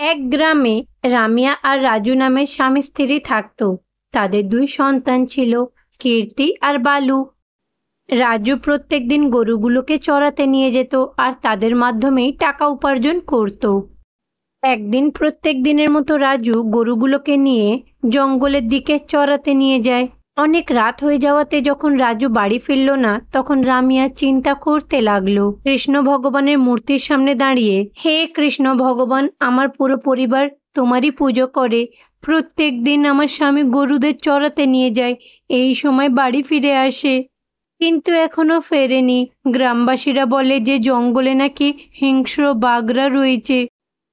এক গ্রামে রামিয়া আর রাজু নামের স্বামী স্ত্রী থাকতো। তাদের দুই সন্তান ছিল, কীর্তি আর বালু। রাজু প্রত্যেক দিন গরুগুলোকে চড়াতে নিয়ে যেত আর তাদের মাধ্যমেই টাকা উপার্জন করত। একদিন প্রত্যেক দিনের মতো রাজু গরুগুলোকে নিয়ে জঙ্গলের দিকে চড়াতে নিয়ে যায়। অনেক রাত হয়ে যাওয়াতে যখন রাজু বাড়ি ফিরল না, তখন রামিয়া চিন্তা করতে লাগল। কৃষ্ণ ভগবানের মূর্তির সামনে দাঁড়িয়ে, হে কৃষ্ণ ভগবান, আমার পুরো পরিবার তোমারই পুজো করে। প্রত্যেক দিন আমার স্বামী গরুদের চড়াতে নিয়ে যায়, এই সময় বাড়ি ফিরে আসে। কিন্তু এখনও ফেরেনি। গ্রামবাসীরা বলে যে জঙ্গলে নাকি হিংস্র বাগরা রয়েছে।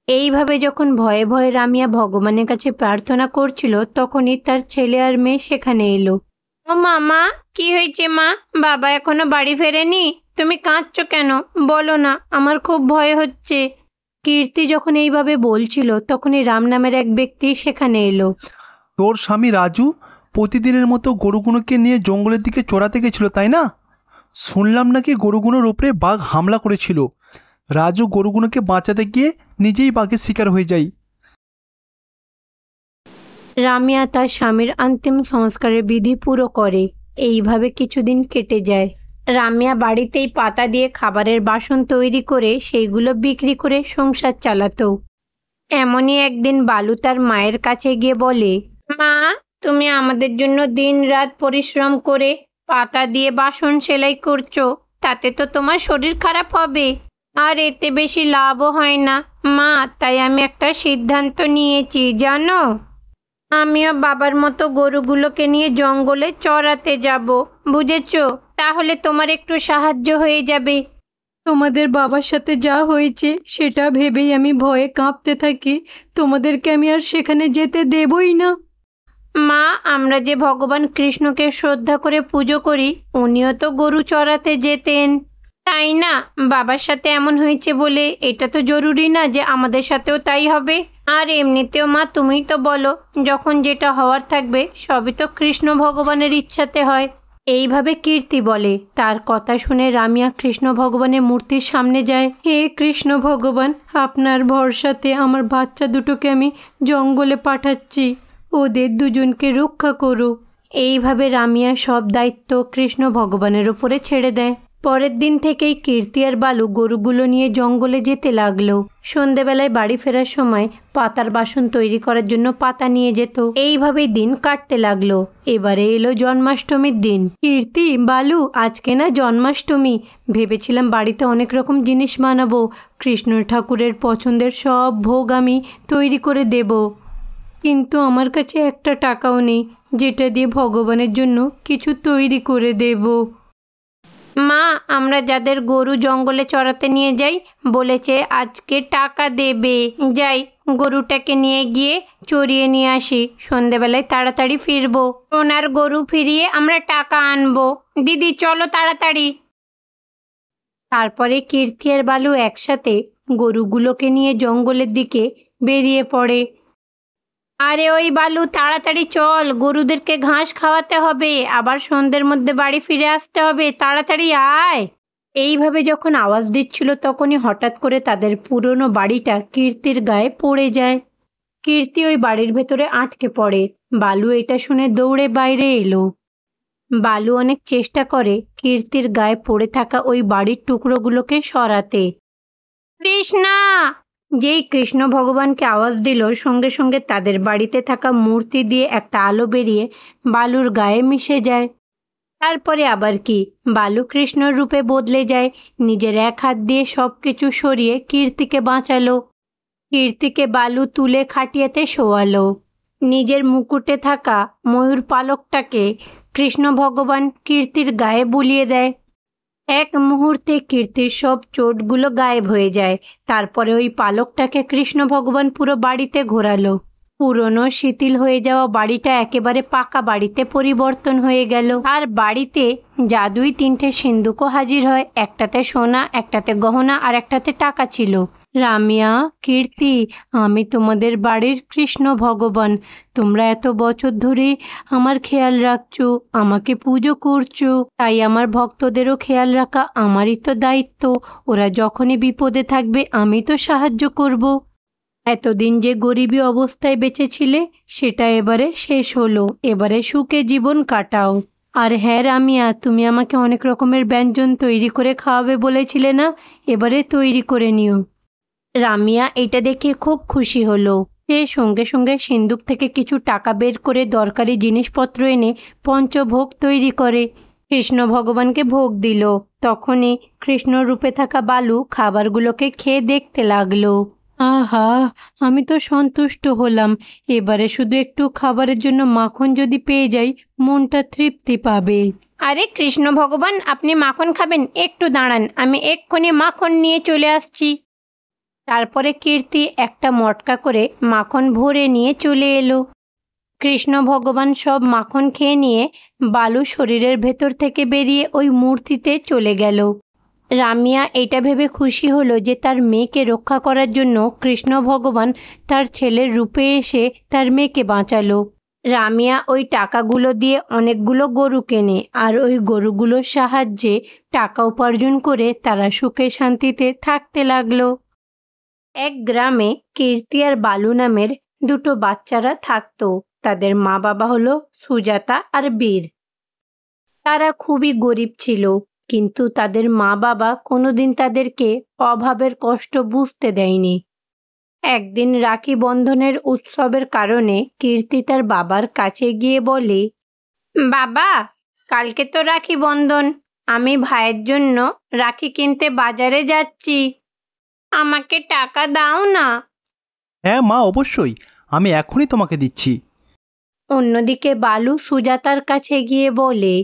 এইভাবে যখন ভয়ে ভয়ে রামিয়া ভগবানের কাছে প্রার্থনা করছিল, তখনই তার ছেলে আর মেয়ে সেখানে এলো। ও মামা, কি হয়েছে মা? বাবা এখনও বাড়ি ফেরেনি? তুমি কাঁদছো কেন? বলো না, আমার খুব ভয় হচ্ছে। কীর্তি যখন এইভাবে বলছিল, তখনই রাম নামের এক ব্যক্তি সেখানে এলো। তোর স্বামী রাজু প্রতিদিনের মতো গরুগুলোকে নিয়ে জঙ্গলের দিকে চড়াতে গেছিল, তাই না? শুনলাম নাকি গরুগুলোর ওপরে বাঘ হামলা করেছিল। রাজু গরুগুলোকে বাঁচাতে গিয়ে নিজেই বাঘের শিকার হয়ে যায়। রামিয়া তার স্বামীর অন্তিম সংস্কারের বিধি পুরো করে। এইভাবে কিছুদিন কেটে যায়। রামিয়া বাড়িতেই পাতা দিয়ে খাবারের বাসন তৈরি করে সেইগুলো বিক্রি করে সংসার চালাতো। এমনই একদিন বালু তার মায়ের কাছে গিয়ে বলে, মা, তুমি আমাদের জন্য দিন রাত পরিশ্রম করে পাতা দিয়ে বাসন সেলাই করছ। তাতে তো তোমার শরীর খারাপ হবে। আর এতে বেশি লাভও হয় না। মা তাই আমি একটা সিদ্ধান্ত নিয়েছি জানো? আমিও বাবার মতো গরুগুলোকে নিয়ে জঙ্গলে চড়াতে যাব বুঝেছ? তাহলে তোমার একটু সাহায্য হয়ে যাবে। তোমাদের বাবার সাথে যা হয়েছে সেটা ভেবেই আমি ভয়ে কাঁপতে থাকি। তোমাদেরকে আমি আর সেখানে যেতে দেবই না। মা আমরা যে ভগবান কৃষ্ণকে শ্রদ্ধা করে পুজো করি উনিও তো গরু চড়াতে যেতেন। তাই না? বাবার সাথে এমন হয়েছে বলে এটা তো জরুরি না যে আমাদের সাথেও তাই হবে। আর এমনিতেও মা, তুমিই তো বলো, যখন যেটা হওয়ার থাকবে, সবই তো কৃষ্ণ ভগবানের ইচ্ছাতে হয়। এইভাবে কীর্তি বলে। তার কথা শুনে রামিয়া কৃষ্ণ ভগবানের মূর্তির সামনে যায়। হে কৃষ্ণ ভগবান, আপনার ভরসাতে আমার বাচ্চা দুটোকে আমি জঙ্গলে পাঠাচ্ছি। ওদের দুজনকে রক্ষা করো। এইভাবে রামিয়া সব দায়িত্ব কৃষ্ণ ভগবানের ওপরে ছেড়ে দেয়। পরের দিন থেকেই কীর্তি আর বালু গরুগুলো নিয়ে জঙ্গলে যেতে লাগল। সন্ধেবেলায় বাড়ি ফেরার সময় পাতার বাসন তৈরি করার জন্য পাতা নিয়ে যেত। এইভাবেই দিন কাটতে লাগল। এবারে এলো জন্মাষ্টমীর দিন। কীর্তি, বালু, আজকে না জন্মাষ্টমী। ভেবেছিলাম বাড়িতে অনেক রকম জিনিস বানাবো। কৃষ্ণ ঠাকুরের পছন্দের সব ভোগ আমি তৈরি করে দেব। কিন্তু আমার কাছে একটা টাকাও নেই, যেটা দিয়ে ভগবানের জন্য কিছু তৈরি করে দেবো। মা, আমরা যাদের গরু জঙ্গলে চড়াতে নিয়ে যাই, বলেছে আজকে টাকা দেবে। যাই, গরুটাকে নিয়ে গিয়ে চড়িয়ে নিয়ে আসি। সন্ধেবেলায় তাড়াতাড়ি ফিরবো। ওনার গরু ফিরিয়ে আমরা টাকা আনব। দিদি, চলো তাড়াতাড়ি। তারপরে কীর্তি আর বালু একসাথে গরুগুলোকে নিয়ে জঙ্গলের দিকে বেরিয়ে পড়ে। আরে ওই বালু, তাড়াতাড়ি চল। গরুদেরকে ঘাস খাওয়াতে হবে। আবার সন্ধ্যের মধ্যে বাড়ি ফিরে আসতে হবে। তাড়াতাড়ি আয়। এইভাবে যখন আওয়াজ দিচ্ছিল, তখনই হঠাৎ করে তাদের পুরনো বাড়িটা কীর্তির গায়ে পড়ে যায়। কীর্তি ওই বাড়ির ভেতরে আটকে পড়ে। বালু এটা শুনে দৌড়ে বাইরে এলো। বালু অনেক চেষ্টা করে কীর্তির গায়ে পড়ে থাকা ওই বাড়ির টুকরোগুলোকে সরাতে। কৃষ্ণা! যেই কৃষ্ণ ভগবানকে আওয়াজ দিল, সঙ্গে সঙ্গে তাদের বাড়িতে থাকা মূর্তি দিয়ে একটা আলো বেরিয়ে বালুর গায়ে মিশে যায়। তারপরে আবার কি? বালু কৃষ্ণর রূপে বদলে যায়, নিজের এক হাত দিয়ে সব কিছু সরিয়ে কীর্তিকে বাঁচালো। কীর্তিকে বালু তুলে খাটিয়াতে শোয়ালো। নিজের মুকুটে থাকা ময়ূর পালকটাকে কৃষ্ণ ভগবান কীর্তির গায়ে বুলিয়ে দেয়। এক মুহূর্তে কীর্তির সব চোটগুলো গায়েব হয়ে যায়। তারপরে ওই পালকটাকে কৃষ্ণ ভগবান পুরো বাড়িতে ঘোরালো। পুরনো শিথিল হয়ে যাওয়া বাড়িটা একেবারে পাকা বাড়িতে পরিবর্তন হয়ে গেল। আর বাড়িতে জাদুই তিনটে সিন্ধুকও হাজির হয়। একটাতে সোনা, একটাতে গহনা, আর একটাতে টাকা ছিল। রামিয়া, কীর্তি, আমি তোমাদের বাড়ির কৃষ্ণ ভগবান। তোমরা এত বছর ধরে আমার খেয়াল রাখছো, আমাকে পুজো করছ। তাই আমার ভক্তদেরও খেয়াল রাখা আমারই তো দায়িত্ব। ওরা যখনই বিপদে থাকবে, আমি তো সাহায্য করব। এতদিন যে গরিবী অবস্থায় বেঁচেছিলে, সেটা এবারে শেষ হলো। এবারে সুখে জীবন কাটাও। আর হ্যাঁ রামিয়া, তুমি আমাকে অনেক রকমের ব্যঞ্জন তৈরি করে খাওয়াবে বলেছিলে না? এবারে তৈরি করে নিও। রামিয়া এটা দেখে খুব খুশি হলো। সে সঙ্গে সঙ্গে সিন্দুক থেকে কিছু টাকা বের করে দরকারি জিনিসপত্র এনে পঞ্চভোগ তৈরি করে। কৃষ্ণ ভগবানকে ভোগ দিল। তখনই কৃষ্ণ রূপে থাকা বালু খাবারগুলোকে খেয়ে দেখতে লাগল। আহা, আমি তো সন্তুষ্ট হলাম। এবারে শুধু একটু খাবারের জন্য মাখন যদি পেয়ে যাই, মনটা তৃপ্তি পাবে। আরে কৃষ্ণ ভগবান, আপনি মাখন খাবেন, একটু দাঁড়ান, আমি এক্ষুনি মাখন নিয়ে চলে আসছি। তারপরে কীর্তি একটা মটকা করে মাখন ভরে নিয়ে চলে এলো। কৃষ্ণ ভগবান সব মাখন খেয়ে নিয়ে বালু শরীরের ভেতর থেকে বেরিয়ে ওই মূর্তিতে চলে গেল। রামিয়া এটা ভেবে খুশি হলো যে তার মেয়েকে রক্ষা করার জন্য কৃষ্ণ ভগবান তার ছেলের রূপে এসে তার মেয়েকে বাঁচালো। রামিয়া ওই টাকাগুলো দিয়ে অনেকগুলো গরু কেনে আর ওই গরুগুলোর সাহায্যে টাকা উপার্জন করে তারা সুখে শান্তিতে থাকতে লাগল। এক গ্রামে কীর্তি আর বালু নামের দুটো বাচ্চারা থাকতো। তাদের মা বাবা হলো সুজাতা আর বীর। তারা খুবই গরিব ছিল, কিন্তু তাদের মা বাবা কোনোদিন তাদেরকে অভাবের কষ্ট বুঝতে দেয়নি। একদিন রাখি বন্ধনের উৎসবের কারণে কীর্তি তার বাবার কাছে গিয়ে বলে, বাবা, কালকে তো রাখি বন্ধন। আমি ভাইয়ের জন্য রাখি কিনতে বাজারে যাচ্ছি। আমাকে টাকা দাও না। হ্যাঁ মা অবশ্যই। আমি এখনই তোমাকে দিচ্ছি। অন্যদিকে বালু সুজাতার কাছে গিয়ে বলে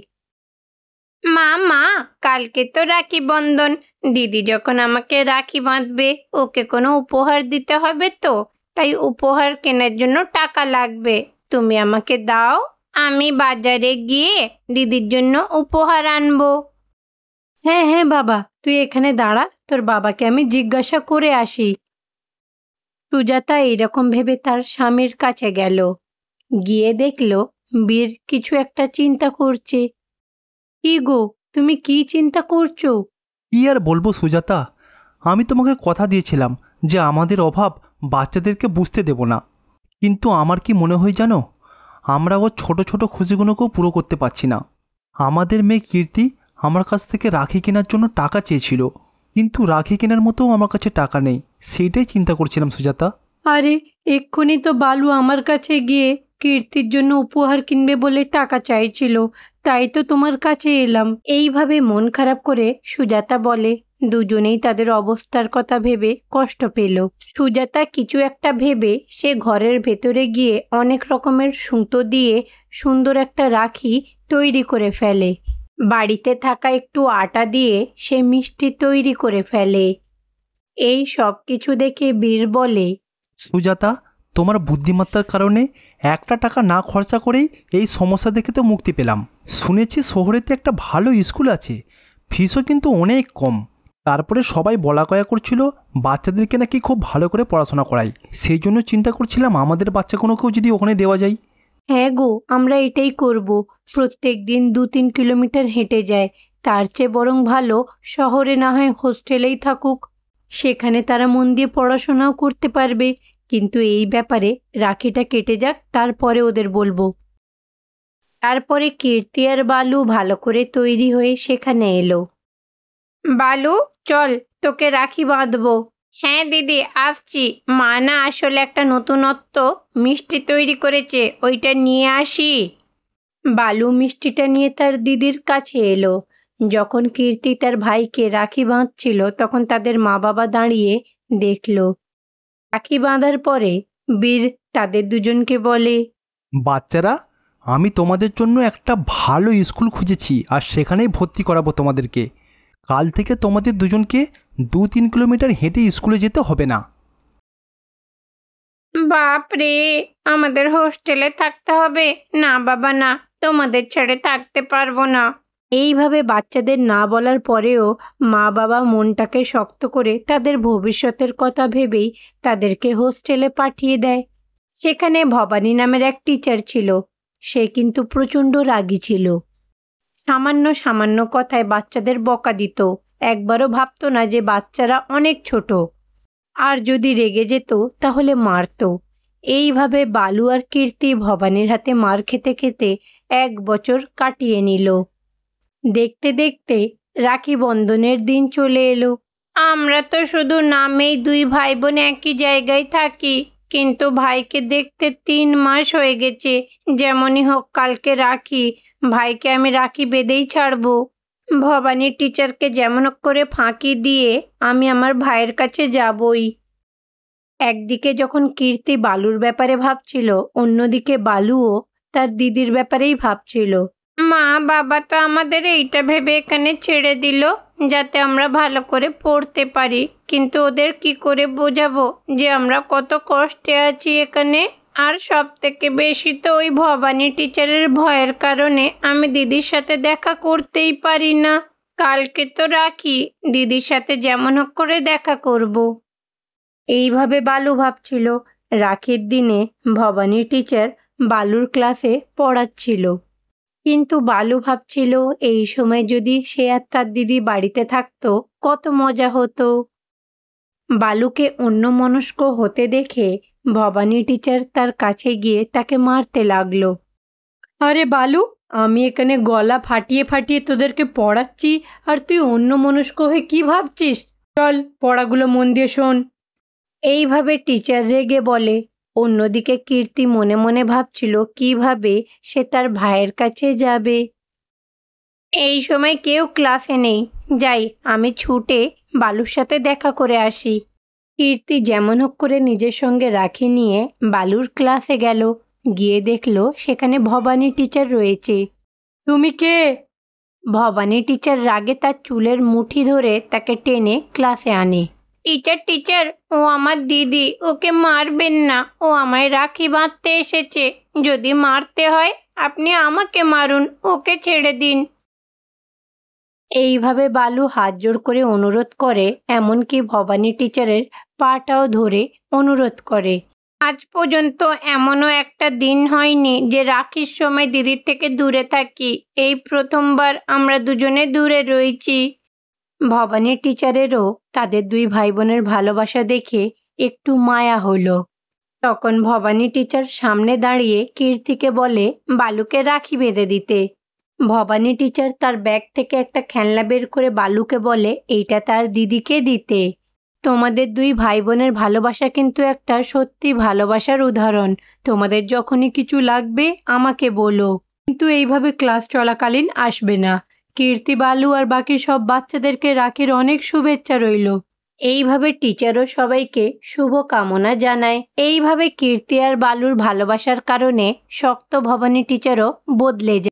মা মা কালকে তো রাখি বন্ধন। দিদি যখন আমাকে রাখি বাঁধবে ওকে কোনো উপহার দিতে হবে তো। তাই উপহার কেনার জন্য টাকা লাগবে। তুমি আমাকে দাও আমি বাজারে গিয়ে দিদির জন্য উপহার আনব। হ্যাঁ হ্যাঁ বাবা। তুই এখানে দাঁড়া, তোর বাবাকে আমি জিজ্ঞাসা করে আসি। সুজাতা এইরকম ভেবে তার স্বামীর কাছে গেল। গিয়ে দেখল বীর কিছু একটা চিন্তা করছে। কি গো, তুমি কি চিন্তা করছ? কি আর বলব সুজাতা? আমি তোমাকে কথা দিয়েছিলাম যে আমাদের অভাব বাচ্চাদেরকে বুঝতে দেব না। কিন্তু আমার কি মনে হয় জানো? আমরা ও ছোট ছোট খুশিগুলোকেও পুরো করতে পারছি না। আমাদের মেয়ে কীর্তি আমার কাছ থেকে রাখি কেনার জন্য টাকা চেয়েছিল কিন্তু রাখি কেনার মতো আমার কাছে টাকা নেই। সেইটাই চিন্তা করছিলাম সুজাতা। আরে এক্ষুনি তো বালু আমার কাছে গিয়ে কীর্তির জন্য উপহার কিনবে বলে টাকা চাইছিল। তাই তো তোমার কাছে এলাম। এইভাবে মন খারাপ করে সুজাতা বলে দুজনেই তাদের অবস্থার কথা ভেবে কষ্ট পেল। সুজাতা কিছু একটা ভেবে সে ঘরের ভেতরে গিয়ে অনেক রকমের সুতো দিয়ে সুন্দর একটা রাখি তৈরি করে ফেলে। বাড়িতে থাকা একটু আটা দিয়ে সে মিষ্টি তৈরি করে ফেলে। এই সব কিছু দেখে বীর বলে, সুজাতা, তোমার বুদ্ধিমত্তার কারণে একটা টাকা না খরচা করেই এই সমস্যা দেখে তো মুক্তি পেলাম। শুনেছি শহরেতে একটা ভালো স্কুল আছে, ফিসও কিন্তু অনেক কম। তারপরে সবাই বলা কয়া করছিল, বাচ্চাদেরকে নাকি খুব ভালো করে পড়াশোনা করায় সেই জন্য চিন্তা করছিলাম আমাদের বাচ্চাগুলোকেও যদি ওখানে দেওয়া যায়। হ্যাঁ গো, আমরা এটাই করব। প্রত্যেক দিন দু তিন কিলোমিটার হেঁটে যায় তার চেয়ে বরং ভালো, শহরে না হয় হোস্টেলেই থাকুক। সেখানে তারা মন দিয়ে পড়াশোনাও করতে পারবে। কিন্তু এই ব্যাপারে রাখিটা কেটে যাক, তারপরে ওদের বলব। তারপরে কীর্তি আর বালু ভালো করে তৈরি হয়ে সেখানে এলো। বালু, চল, তোকে রাখি বাঁধবো। হ্যাঁ দিদি, আসছি। মা না আসলে একটা নতুনত্ব মিষ্টি তৈরি করেছে, ওইটা নিয়ে আসি। বালু মিষ্টিটা নিয়ে তার দিদির কাছে এলো। যখন কীর্তি তার ভাইকে রাখি বাঁধছিল, তখন তাদের মা বাবা দাঁড়িয়ে দেখল। রাখি বাঁধার পরে বীর তাদের দুজনকে বলে, বাচ্চারা, আমি তোমাদের জন্য একটা ভালো স্কুল খুঁজেছি, আর সেখানেই ভর্তি করাবো তোমাদেরকে। কাল থেকে তোমাদের দুজনকে দু তিন কিলোমিটার হেঁটে স্কুলে যেতে হবে না। বাপরে আমাদের হোস্টেলে থাকতে হবে। না বাবা না তোমাদের ছেড়ে থাকতে পারব না। এইভাবে বাচ্চাদের না বলার পরেও মা বাবা মনটাকে শক্ত করে তাদের ভবিষ্যতের কথা ভেবেই তাদেরকে হোস্টেলে পাঠিয়ে দেয়। সেখানে ভবানী নামের এক টিচার ছিল। সে কিন্তু প্রচণ্ড রাগী ছিল। সামান্য সামান্য কথায় বাচ্চাদের বকা দিত। একবারও ভাবতো না যে বাচ্চারা অনেক ছোট। আর যদি রেগে যেত, তাহলে মারতো। এইভাবে বালু আর কীর্তি ভবানীর হাতে মার খেতে খেতে এক বছর কাটিয়ে নিল। দেখতে দেখতে রাখি বন্ধনের দিন চলে এলো। আমরা তো শুধু নামেই দুই ভাই বোন একই জায়গায় থাকি, কিন্তু ভাইকে দেখতে তিন মাস হয়ে গেছে। যেমনই হোক, কালকে রাখি, ভাইকে আমি রাখি বেঁধেই ছাড়বো। ভবানী টিচারকে যেমন করে ফাঁকি দিয়ে আমি আমার ভাইয়ের কাছে যাবই। একদিকে যখন কীর্তি বালুর ব্যাপারে ভাবছিল, অন্যদিকে বালুও তার দিদির ব্যাপারেই ভাবছিল। মা, বাবা তো আমাদের এইটা ভেবে এখানে ছেড়ে দিল, যাতে আমরা ভালো করে পড়তে পারি। কিন্তু ওদের কি করে বোঝাবো যে আমরা কত কষ্টে আছি এখানে? আর সব থেকে বেশি তো ওই ভবানী টিচারের ভয়ের কারণে আমি দিদির সাথে দেখা করতেই পারি না। কালকে তো রাখি, দিদির সাথে যেমন হোক করে দেখা করব। এইভাবে বালু ভাবছিল। রাখির দিনে ভবানী টিচার বালুর ক্লাসে পড়াচ্ছিল। কিন্তু বালু ভাবছিল এই সময় যদি সে আর তার দিদি বাড়িতে থাকতো, কত মজা হতো। বালুকে অন্য মনস্ক হতে দেখে ভবানী টিচার তার কাছে গিয়ে তাকে মারতে লাগল। আরে বালু আমি এখানে গলা ফাটিয়ে ফাটিয়ে তোদেরকে পড়াচ্ছি আর তুই অন্য মনস্ক হয়ে কি ভাবছিস? চল পড়াগুলো মন দিয়ে শোন। এইভাবে টিচার রেগে বলে। অন্যদিকে কীর্তি মনে মনে ভাবছিল কীভাবে সে তার ভাইয়ের কাছে যাবে। এই সময় কেউ ক্লাসে নেই। যাই আমি ছুটে বালুর সাথে দেখা করে আসি। কীর্তি যেমন হোক করে নিজের সঙ্গে রাখি নিয়ে বালুর ক্লাসে গেল। গিয়ে দেখল সেখানে ভবানী টিচার রয়েছে। তুমি কে? ভবানী টিচার রাগে তার চুলের মুঠি ধরে তাকে টেনে ক্লাসে আনে। টিচার টিচার ও আমার দিদি ওকে মারবেন না। ও আমায় রাখি বাঁধতে এসেছে। যদি মারতে হয় আপনি আমাকে মারুন ওকে ছেড়ে দিন। এইভাবে বালু হাত জোর করে অনুরোধ করে, এমনকি ভবানী টিচারের পাটাও ধরে অনুরোধ করে। আজ পর্যন্ত এমনও একটা দিন হয়নি যে রাখির সময় দিদির থেকে দূরে থাকি। এই প্রথমবার আমরা দুজনে দূরে রয়েছি। ভবানী টিচারেরও তাদের দুই ভাই বোনের ভালোবাসা দেখে একটু মায়া হলো। তখন ভবানী টিচার সামনে দাঁড়িয়ে কীর্তিকে বলে, বালুকে রাখি বেঁধে দিতে। ভবানী টিচার তার ব্যাগ থেকে একটা খেলনা বের করে বালুকে বলে, এইটা তার দিদিকে দিতে। তোমাদের দুই ভাই বোনের ভালোবাসা কিন্তু একটা সত্যি ভালোবাসার উদাহরণ। তোমাদের যখনই কিছু লাগবে, আমাকে বলো। কিন্তু এইভাবে ক্লাস চলাকালীন আসবে না। কীর্তি, বালু আর বাকি সব বাচ্চাদেরকে রাখির অনেক শুভেচ্ছা রইল। এইভাবে টিচারও সবাইকে শুভ কামনা জানায়। এইভাবে কীর্তি আর বালুর ভালোবাসার কারণে শক্ত ভবানী টিচারও বদলে যায়।